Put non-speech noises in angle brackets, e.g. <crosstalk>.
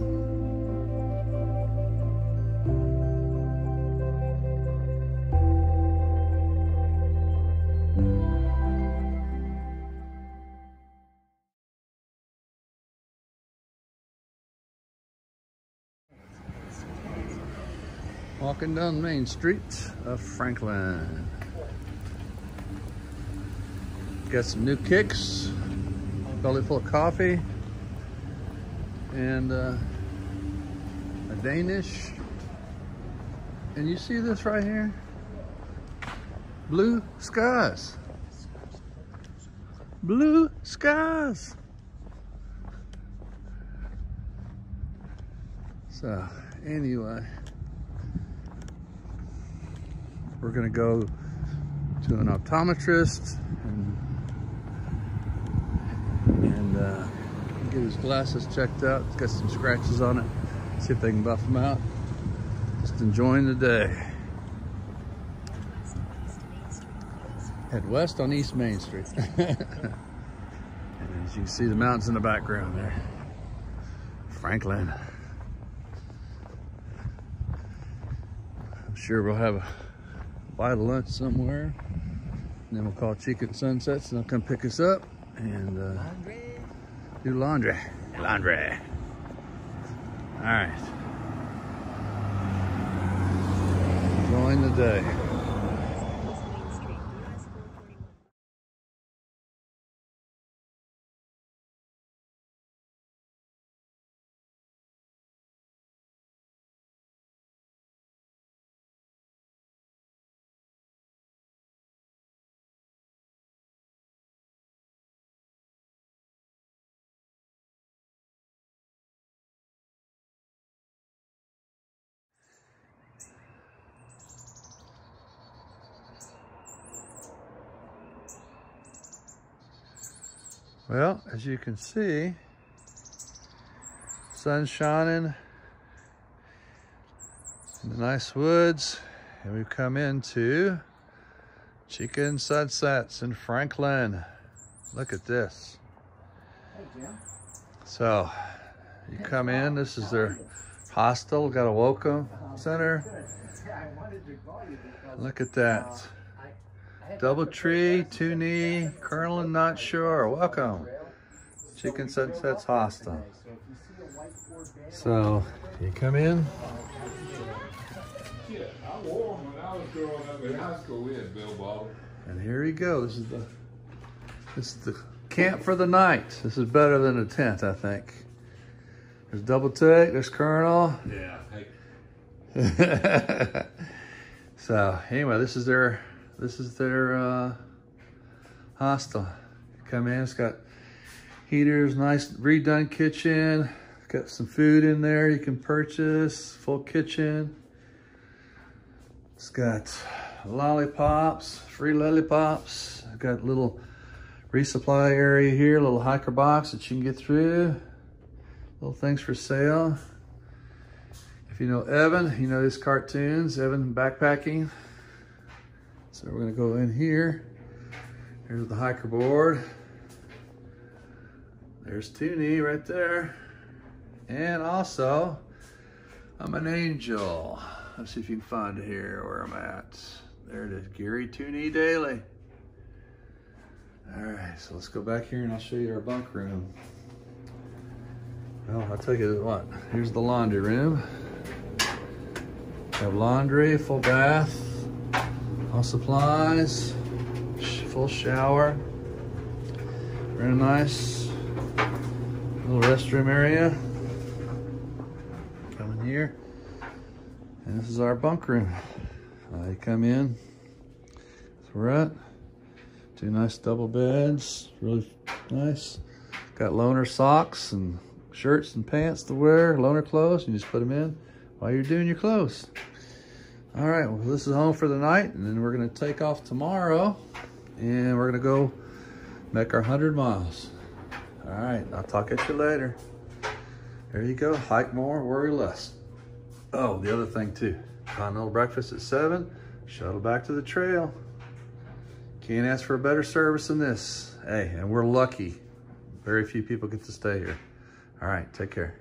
walking down main Street of Franklin. Got some new kicks, belly full of coffee and uh, a Danish. And you see this right here? Blue skies. Blue skies. So anyway, we're gonna go to an optometrist and, and uh, get his glasses checked out. It's got some scratches on it. See if they can buff them out. Just enjoying the day. Head west on East Main Street. <laughs> and as you can see the mountains in the background there. Franklin. I'm sure we'll have a bite of lunch somewhere. And then we'll call Chica & Sunsets and they'll come pick us up and uh, do laundry. Laundry. All right. Enjoying the day. Well, as you can see, sun's shining in the nice woods, and we've come into Chica & Sunsets in Franklin. Look at this. So, you come in, this is their hostel, got a welcome center. Look at that. Double tree, two knee, Colonel and not sure. Welcome. Chica & Sunsets Hostel. So you come in. And here you go. This is the this is the camp for the night. This is better than a tent, I think. There's double take, there's Colonel. Yeah. <laughs> so anyway, this is their this is their uh, hostel. Come in, it's got heaters, nice redone kitchen. Got some food in there you can purchase, full kitchen. It's got lollipops, free lollipops. I've got a little resupply area here, little hiker box that you can get through. Little things for sale. If you know Evan, you know his cartoons, Evan backpacking. So we're gonna go in here. Here's the hiker board. There's TwoKnee right there. And also, I'm an angel. Let's see if you can find it here where I'm at. There it is, Gary TwoKnee Dailey. All right, so let's go back here and I'll show you our bunk room. Well, I'll tell you what, here's the laundry room. Have laundry, full bath, all supplies, full shower. Very nice little restroom area. Come in here. And this is our bunk room. You come in, that's where we're at. Two nice double beds, really nice. Got loaner socks and shirts and pants to wear, loaner clothes. and You just put them in while you're doing your clothes. All right, well, this is home for the night, and then we're gonna take off tomorrow, and we're gonna go make our 100 miles. All right, I'll talk at you later. There you go, hike more, worry less. Oh, the other thing too, continental breakfast at seven, shuttle back to the trail. Can't ask for a better service than this. Hey, and we're lucky. Very few people get to stay here. All right, take care.